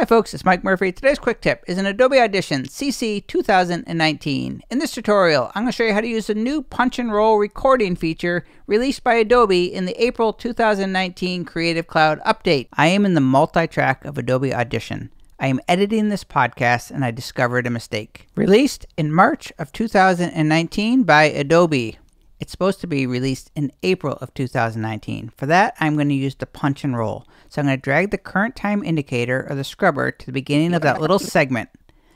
Hi folks, it's Mike Murphy. Today's quick tip is an Adobe Audition CC 2019. In this tutorial, I'm going to show you how to use the new punch and roll recording feature released by Adobe in the April 2019 Creative Cloud update. I am in the multi-track of Adobe Audition. I am editing this podcast and I discovered a mistake. Released in March of 2019 by Adobe. It's supposed to be released in April of 2019. For that, I'm going to use the punch and roll. So I'm going to drag the current time indicator or the scrubber to the beginning of that little segment.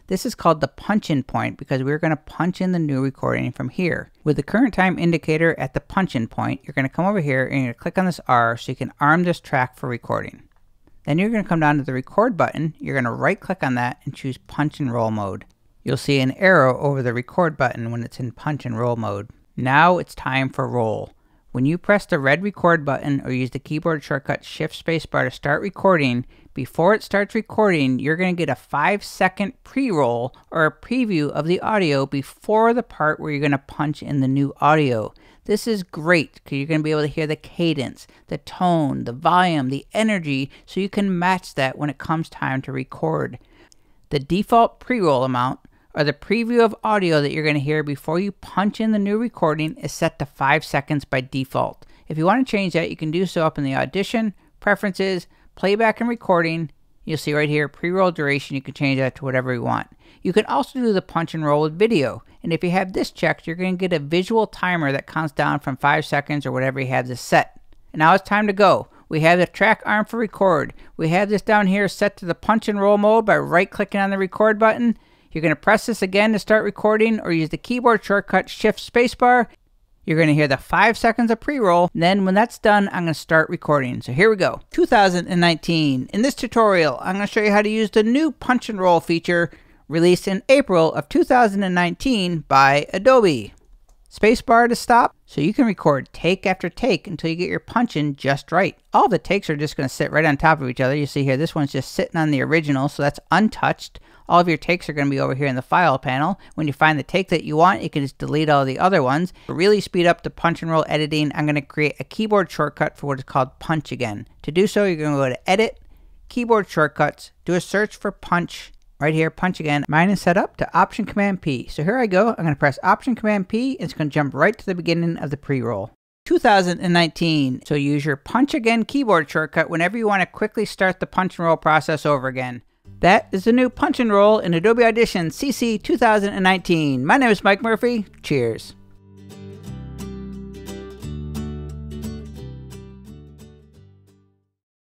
This is called the punch in point because we're going to punch in the new recording from here. With the current time indicator at the punch in point, you're going to come over here and you're going to click on this R so you can arm this track for recording. Then you're going to come down to the record button, you're going to right click on that and choose punch and roll mode. You'll see an arrow over the record button when it's in punch and roll mode. Now it's time for roll. When you press the red record button or use the keyboard shortcut shift spacebar to start recording, before it starts recording, you're going to get a 5 second pre roll or a preview of the audio before the part where you're going to punch in the new audio. This is great because you're going to be able to hear the cadence, the tone, the volume, the energy, so you can match that when it comes time to record. The default pre roll amount or the preview of audio that you're going to hear before you punch in the new recording is set to 5 seconds by default. If you want to change that, you can do so up in the Audition, Preferences, Playback and Recording. You'll see right here, pre-roll duration, you can change that to whatever you want. You can also do the punch and roll with video. And if you have this checked, you're going to get a visual timer that counts down from 5 seconds or whatever you have this set. And now it's time to go. We have the track arm for record. We have this down here set to the punch and roll mode by right clicking on the record button. You're going to press this again to start recording or use the keyboard shortcut shift spacebar. You're going to hear the five seconds of pre-roll. Then when that's done, I'm going to start recording. So here we go. 2019. In this tutorial, I'm going to show you how to use the new punch and roll feature released in April of 2019 by Adobe. Spacebar to stop, so you can record take after take until you get your punch in just right. All the takes are just going to sit right on top of each other. You see here, this one's just sitting on the original, so that's untouched. All of your takes are going to be over here in the file panel. When you find the take that you want, you can just delete all the other ones. To really speed up the punch and roll editing, I'm going to create a keyboard shortcut for what is called punch again. To do so, you're going to go to edit, keyboard shortcuts, do a search for punch, right here, punch again. Mine is set up to Option Command P. So here I go. I'm going to press Option Command P. And it's going to jump right to the beginning of the pre-roll. 2019. So use your punch again keyboard shortcut whenever you want to quickly start the punch and roll process over again. That is the new punch and roll in Adobe Audition CC 2019. My name is Mike Murphy. Cheers.